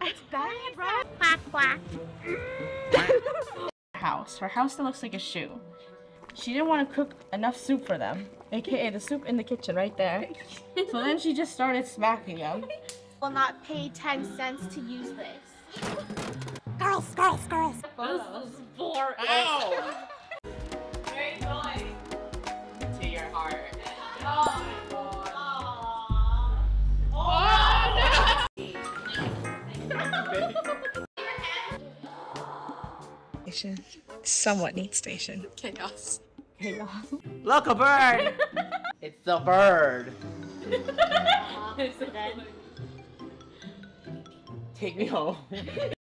It's bad, right? Quack quack. House. Her house still looks like a shoe. She didn't want to cook enough soup for them, aka the soup in the kitchen right there. so then she just started smacking them. Will not pay 10 cents to use this. Girls, girls, girls. Ow! Very Station. Somewhat neat station. Chaos. Chaos. Look, a bird! it's the bird. Take me home.